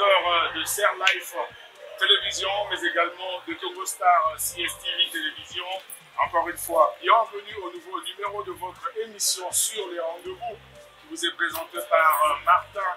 Euh, de Serre Life Télévision, mais également de Togo Star euh, CSTV Télévision. Encore une fois, bienvenue au nouveau numéro de votre émission sur les rendez-vous qui vous est présenté par euh, Martin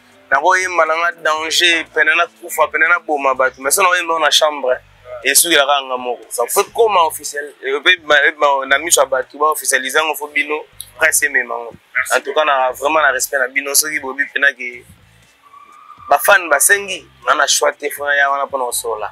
nakoyemba na nga danger pene na kufa pene na boma bato mais so nakoyemba na chambre esukelaka nga moko fo koma officiel na miso ya bato ba officialise yango fo bino presse emema yango en tout cas na vraiment na respect na bino soki bobi mpena ke bafane basengi nga na choix te fona ya wana mpona kosolola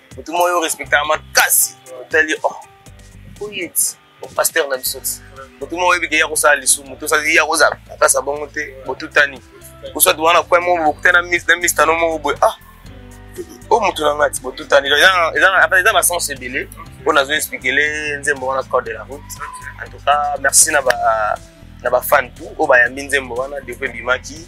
motu moko yo respectaka makasi otali oh oyo eti pasteur na biso ti motu moko oyebi ke ya kosala lisumu to sali ya kozala akasa bongo te botutani oswat wana kwe moko bokute na mis na mistano moko boye ah o motu na ngai ti botutani eza na sens ebele mpo nazo expliquele nzembo wana code de la route en tout cas merci na ba na bafan tout oyo bayambi nzembo wana depuis ebimaki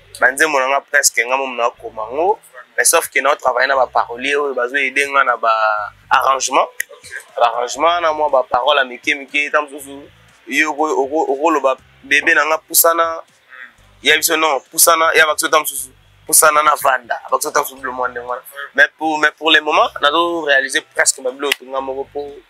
banzembo na nga presque nga momo nakoma yango mais sauf que nao travaille na baparolier oyo bazo aide nga na baarrangement baarrangement na mwa baparole ya mike mike ta mosusu yo okoloba bebe na nga pusana ya biso non pusana ya bakiso ta mosusu pusana na vanda bakiso ta mosusu bilo mwa ndenge wana mais pour, mais pour le moment nazo réaliser presque babilo otonga moko po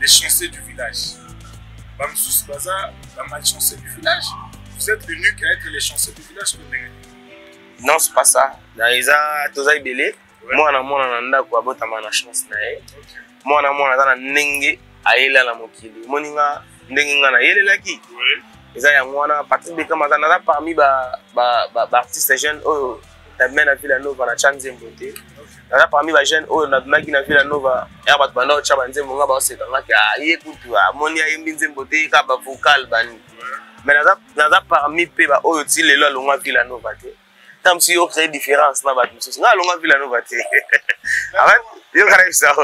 les chanceux du village bamosusu baza bamalchanceux du village vous êtes l'unique à être les chanceux du village to ndenge non c'est pas ça eza toza ebele mwana mwana na ndako abotama na chance na ye mwana mwana aza na ndenge ayela na mokili omoni nga ndenge nga nayelelaki eza yango wana patrik bekama aza naza parmi baartiste jeune oyo nabima na villa nova natya nzembo te naza parmi bajeune oyo nabimaki na villa nova ya bato banda otya banzembo nga baoseka nga ke ah, ye kutu amoni ayembi nzembo te ka bavocal bani mais naza parmi mpe baoyo ti lelo alongwa villa nova te ta mosusu yo créer différence na bato mosusu nga alongwa villa nova te yokana bisa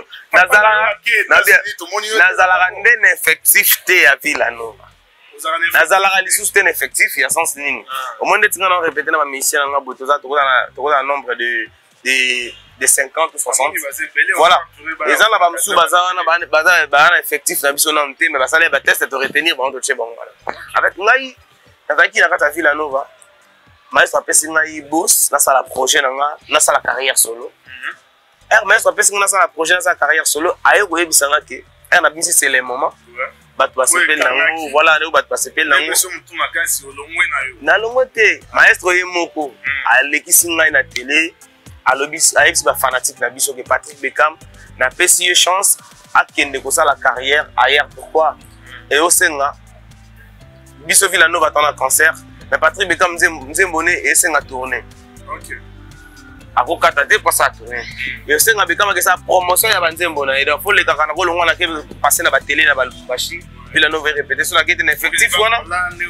nazalaka nde na effectif te ya villa nova nazalaka lisusu te na effectif ya sens nini ah. omoni ndeti nga na repete na bamusicien na nga boye tokozala nombre de de 50 ou 60 voilà eza na bamosusu baza wana baza na effectif na biso nanu te mais basala bateste to retenir bango totie bango wana avec ngai nazalaki na kati ya villa nova maestro apesi ngai bos nasala projet na nga nasala carrière solo heure maestro apesi nga nasala projet nasala carrière solo aye koyebisa nga ke heure nabimisi c'est le moment bato basepeli nango voilà nde bato basepeli nango nalongwe te maestro ye moko hmm. alekisi ngai na tele ayebisi bafanatike na biso ke patrick beckham napesi ye chance akende kosala carrière ailleurs pourquoi et osenga biso vila no batana cancer mais patrick beka nzembo ne esenga tourne okay. akokata te mpasa tourne mais osenga bekamaka esa promotion ya banzembo na ye donc folekaka na kolongwa na ke passe na batele na balubashi vila no verepete so nakete na effectif wana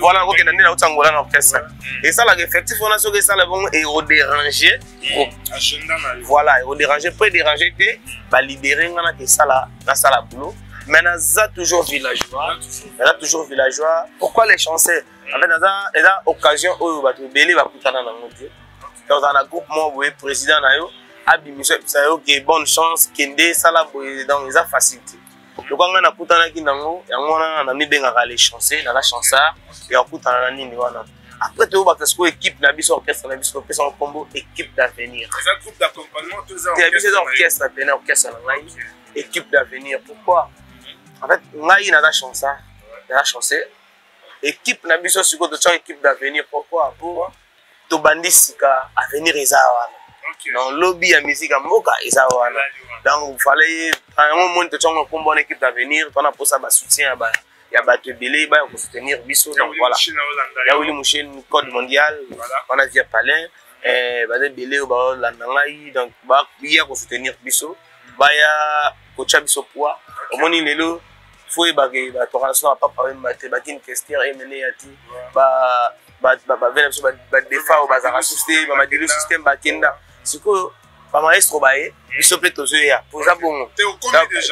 wana nakokenda nde nauti angola na orchestre esalaka effectif wana soki esala bongo eoderange eh, agenda na yo voilà eko déranger mpo edéranger te balibere nga nake sala nasala boulot mais naza toujours villageois naza toujours villageois pourquoi les chanceux en fait naza eza occasion oyo bato ebele bakutana nango te donc ozala na groupe moko boye président na yo abimisa ebisa yo ke bonne chance kende sala boye donc eza facile te lokola ngai nakutanaki nango yango wana namibengaka le chancel naza chansar ya kokutana na nini wana après toyobaka sikoyo équipe na biso orchestre na biso opesaka nkombo équipe d'avenir ya biso eza orchestre pene orchestre na ngai équipe d'avenir pourquoi en fait ngai naza chansa naza chancel équipe na biso sikoyo totyaka équipe d'avenir pourquoi pour tobandi sika avenir eza wana donc lobi ya musique ya mboka eza wana donc fallait yango omoni totiango nkombo wana équipe d'avenir tona mposa basoutien ya ba ya bato ebele baya kosoutenir biso donc voilà ya wili musheni code mondial wana via palin eh, baza ebele oyo baolanda ngai donc baya kosoutenir biso baya kotya biso poids omoni lelo fo oyebake bato akala sona papa wemba te bakini kester emene ya te bavena biso badefa oyo bazalaka susu te bamadilu systeme bakenda sikoyo bamaestro baye biso mpe tozoya toza bongo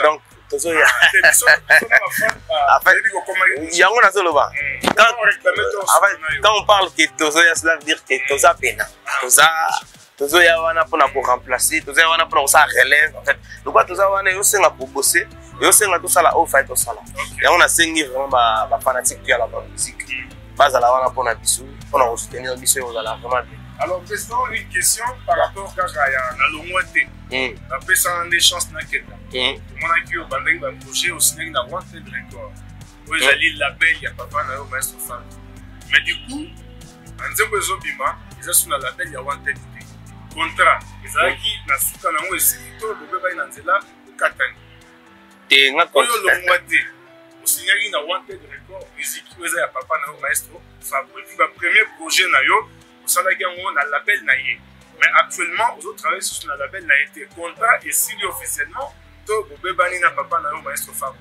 donc tozoya yango nazoloba quand on parle que tozoya cela veut dire que toza pena toza tozoya wana mpona ko remplacer tozoya wana mpona kosala relève en fait lokola toza wana ezosenga kobose ezosenga tosala oyo fai tosala yango nasengi vraiment bafanatique to ya la musique bazala wana mpona biso mpona kosoutenir biso ekozala vraiment bien alors président une question par rapport kaka ya na longwa te napesaka nde chance nakenda omonaki yo obandaki baprojet osinaki na one tel record oyo ezali label ya papa na yo maestro fal mais du coup na nzembo ezobima eza sous na label ya wanted te contrat ezalaki na suka na yango esili to bobebaki na nzela okatani te nga oyo olongwa te osignaki na wanted record musique oyo eza ya papa na yo maestro fabro epuis bapremier projet na yo osalaki yango na label na ye mais actuellement ozotravaille susu na label na ye te contrat esili officiellement to bobebani na papa na yo maestro fabro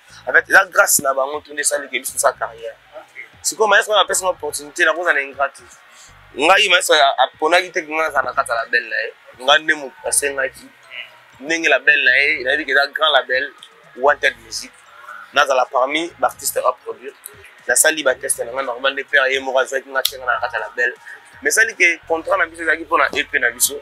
en fait eza grâce na bango to nde esali ke biso sa carrière sikoyo maestro oyo apesi nga opportunité nakozala na ingrati ngai maestro aponaki te kinga nazala na kati ya label na ye ngai nde moto asengaki ndenge label na ye nayebi ke eza grand label wanted music nazala parmi baartiste aproduire nasali bateste na ngai normal nde père ye moko azwaki nga tenga na kati ya label mais esali ke contrat na biso ezalaki mpo na ep na biso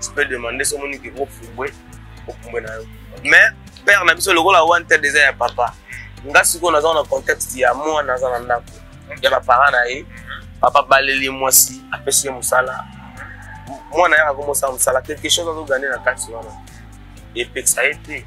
tu peux demander soki omoni ke ofumbwe ofumbwe na yo mais père na biso lokola wante deja ya papa nga sikoyo naza na contexte ya mwana aza na ndako ya baparent na ye papa baleli mwasi apesi ye mosala mwana yaka komosala mosala quelque chose azogane na kati wana epekisa ye te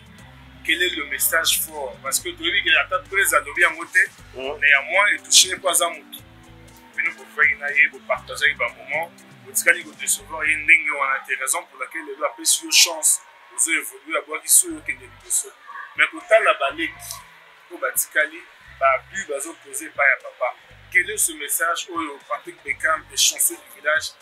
quel est le message fort parce que toyebi ke ata prese alobi yango te mm. mais ya moi etouche ye mpo aza motu bino bofaki na ye bopartageaki bamoment botikali kodecevoir ye ndenge wana te raison pour laquelle lelo apesi yo chance ozo évolue abwaki so yokende liboso mais kotala baleki oyo batikali baabus bazopose epai ya papa quel est ce message oyo patrick beckham le chanceux du village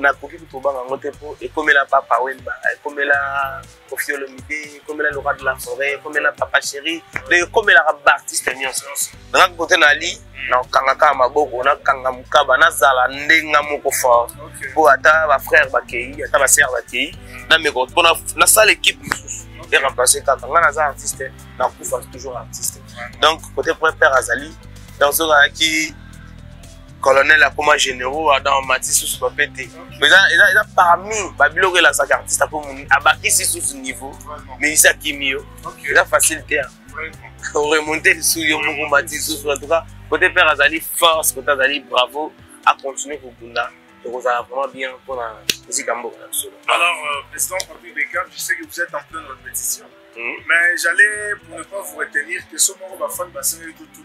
nakoki kutu obanga yango te mpo ekomela papa wemba ekomela kofiolomide ekomela lora de la foret ekomela papa chéri donc ekomelaka baartiste nyonso nanga kote nali nakangaka maboko nakanga mokaba nazala ndenga moko fort mpo ata bafrère bakei ata basere bakei nameko mpo nasala ekipe mosusu eremplace kaka ngai naza artiste nakufa toujours artiste donc kote prepère azali donc soki azalaki colonel akoma généraux adam amati susu bape te eza parmi babiloko elasaka artiste apo abakisi susu niveau meyisi akimi yo eza facile te oremonte lisusu yo moko mati susu en tout cas kote père azali force kote azali bravo acontinue kobunda tokozala vraiment bien mpona mizika mboka na biso alors euh, président papi becam je sais que vous êtes en pleine répétition hmm? mais j'allais pour ne pas vous retenir que so moko bafani basengeli tout tout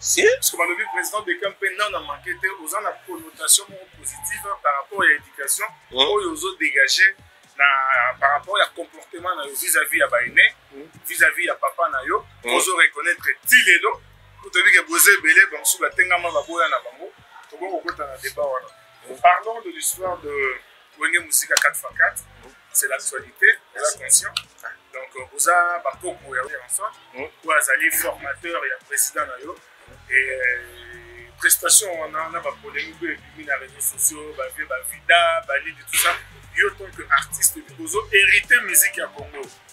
Parce balobi président Beckham mpe nana manke te oza na connotation moko positive par rapport ya éducation hmm. oyo ozo dégage na par rapport ya comportement na yo vis-à-vis ya baine hmm. vis-à-vis ya papa na yo hmm. ozo reconnaître ti lelo toyebi ke boza ebele bamosusu batengama baboya na bango tokoki kokota na débat wana parlons de l'histoire de wenge musika 4x4 c'est l'actualité eza conscient donc euh, oza bakoko ya yanson oyo hmm. azali formateur ya président na yo euh, prestation wana na bapolémique oyo ebimi na réseaux sociaux bavie bavida balidi tout ça yo tant que artiste ozo hérité musique ya congo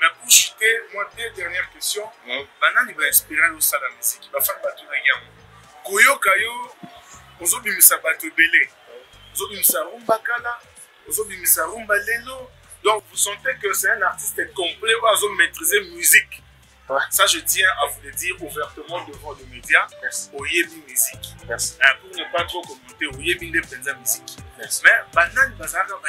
Mais pour chuter, moi, deux dernières questions. Mm. Banani ba inspiré yo sala musique. Ba fan batu na yango. Koyoka yo ozo bimisa batu ebele. Ozo bimisa rumba kala, ozo bimisa rumba lelo. Donc vous sentez que c'est un artiste complet ou ozo maîtriser musique. Ouais. Ça, je tiens à vous le dire ouvertement devant les médias. Merci. Oyebi musique. Merci. Hein, pour ne pas trop commenter, oyebi nde penza musique. Merci. Mais banani bazalaka ba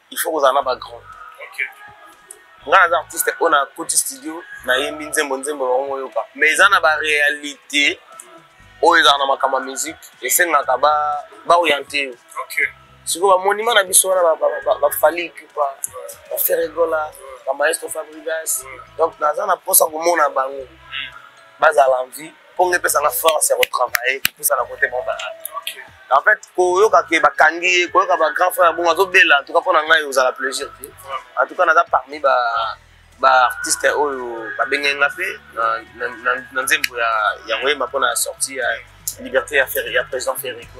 il faut kozala na background nga naza artiste oyo nakoti studio nayembi nzembo nzembo bango moyoka mais eza na baréalité oyo ezalaka na makambo ya musique esengaka baoriente yo sikoyo bamonima na biso wana bafali pupa baferegola bamaestro fabrigas donc naza na mposa komona bango mm. bazala envie mpo nga epesa nga force ya kotravaille kopesa na kote moko balala en fait koyoka ke bakangi ye koyoka ba grand frère bongo azobela en tout cas mpo na ngai ozala plaisir te en tout cas naza parmi ba baartiste oyo babengaki nga mpe na nzembo ya koyemba mpo na sorti ya liberté ya président ferrico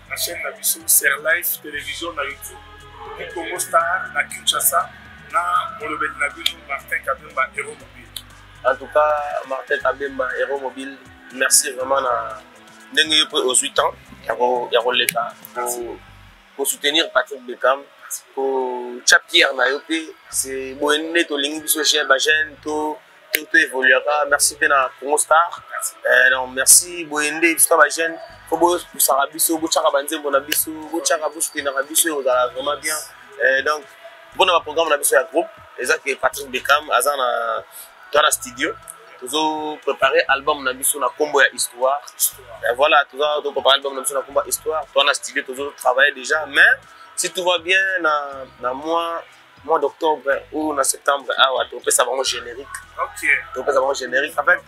na chaîne na biso serlife télévision na youtube kikongo star na kinshasa na molobeli na bino martin kabemba hero mobile en tout cas martin kabemba hero mobile merci vraiment na ndenge yo mpe ozwi temps ya koleka kosoutenir patrick beckham kotya pierre na yo mpe boye nde tolingi biso bajeune to tout peut évoluer kaka merci mpe na congo star euh, donc merci boye nde biso na bajeune po bopusaka biso botyaka banzembo na biso botyaka bosutendaka biso ekozala vraiment bien euh, donc mpo na baprogramme na biso ya groupe eza ke patrick beckham aza na toa na studio tozo préparer album na biso na kombo ya histoire euh, voilà toza to préparer album na biso na kombo ya histoire toa na studio tozo travailler déjà mais si tout va bien na, na mois mois d'octobre ou na septembre awa topesa bango générique topesa bango générique avec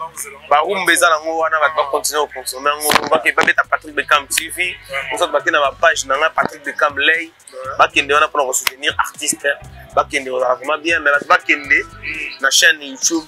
barumba eza nango wana bato bacontinue koconsomme yango babeta patrick becam tv ozoto bake na bapage na ngai patrick becam ley bakende wana mpona kosoutenir artiste bakende kozala vraiment bien mais bato bakende na chaîne youtube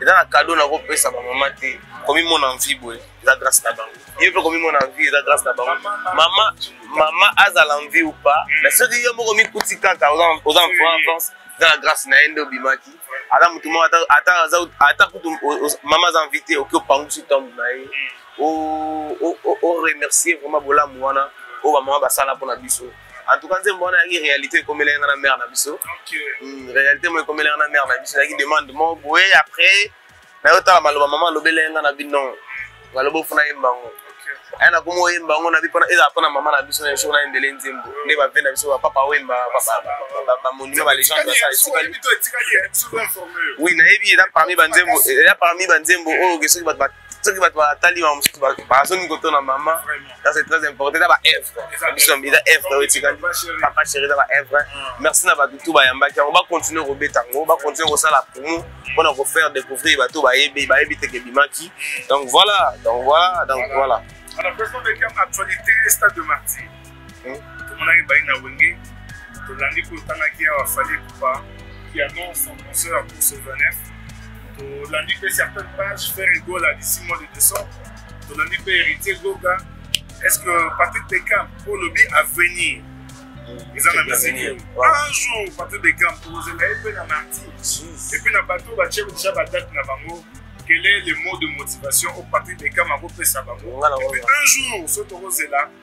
eza na kado na kopesa bamama te komimona envie boye eza grâce na bango yo mpe komimona envie eza grâce na bango mama mama azala envie ou pas mais soki yo moko mikuti kaka oza enfance eza na grâce na ye nde obimaki ata motu moko ata kutu mama aza envie te oki opangusi ntango na ye oremercie vraiment bolamu wana oyo bamama basala mpona biso en tout cas nzembo wana yaki réalité ekomelaki nga na mare na biso hmm, réalité mo ekomelaki na mare na biso yaki demande mo boye après nayotala maloba mama alobelaki nga na bino balobi ofuna yemba yango aya nakomi oyemba yango na bipona ezala mpo na mama na biso na jour nayembele nzembo nde bape na biso bapapa oyemba bamonima balegende basalaisikawi nayebi eza parmi banzembo eza parmi banzembo oyo ke soki bato soki bato batali bango mosusu bazongi kotona mama ça c'est très important eza baevre biso eza evre oyo etikali papa chéri eza baevre merci na bato tu bayambaki yango bacontinue kobeta yango bacontinue kosala promo mpona kofaire découvrir bato bayebi bayebi teke ebimaki donc voilà donc voilà donc voilà Alors, président Beckham, actualité, stade de martyr. tomonaki bayi na wenge tolandi mpe otangaki awa fali epupa qui annonce son concert à course au 29 tolandi mpe certaines pages faire egola d'ici mois de décembre tolandi mpe héritier goga est ce que patrick becam mpo olobi avenir eza na misiki un jour patrick becam tokozela ye mpe na marti epuis na bato batye deja badate na bango quel est le mot de motivation oyo patrick becam akopesa bango un jour soki tokozela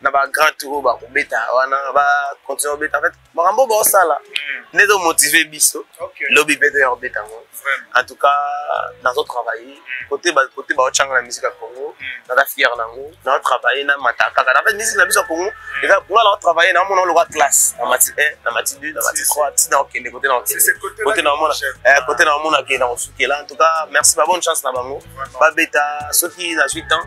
na ba grand tour oyo bakobeta wana bacontinue kobeta en fait makambo baosala hmm. nde tomotive biso lobi mpe toya kobeta yango en tout cas nazo travaille kote hmm. kote baotyanga na musique ya congo hmm. naza fiere na yango nao travaille na mata kaka en fait musique na biso ya congo eza nga nao travaille naomona oloka classe na mati 1 na mati 2 na mati 3 ti naokende kote naokendekote naomona kote naomona ke nakosukela en tout cas merci ba bonne chance na bango babeta soki nazwi temps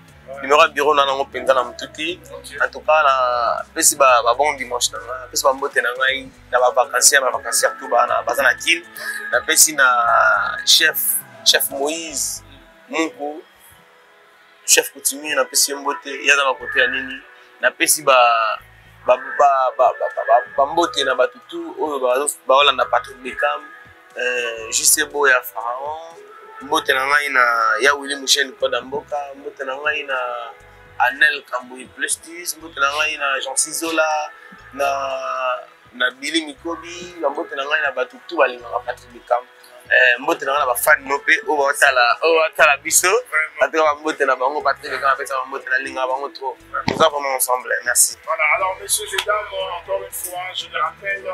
numero ya biro na nango mpenza na motu te en tout cas napesi babon dimanche na ngai napesi bambote na ngai na bavacanciere na vacanciere to baza na kine napesi na chef chef moïse moko chef coutumier napesi ye mbote ye aza bakote ya nini napesi ba bambote na bato tu oyo baolanda patrick becam Euh, juste boya pharaon mbote na ngai na ya wili musheni koda mboka mbote na ngai na anel kambui plestis mbote na ngai na jean sizola na na bili mikobi bambote na ngai na bato tu balingaka patrik bikambo eh, mbote na ngai na bafani no mpe oyo baotala oyo baotala biso batika bambote na bango patrik bikambo apesa bambote na lingaka bango trop oza vraiment ensemble merci voilà alors messieurs et dames encore une fois je le rappelle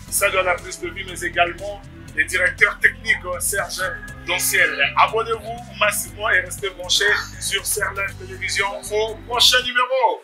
ça donne la plus de vie, mais également le directeur technique Serge Donciel. Abonnez-vous massivement et restez branchés sur Serge Télévision au prochain numéro.